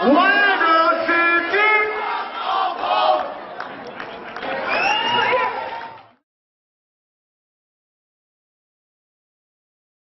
What?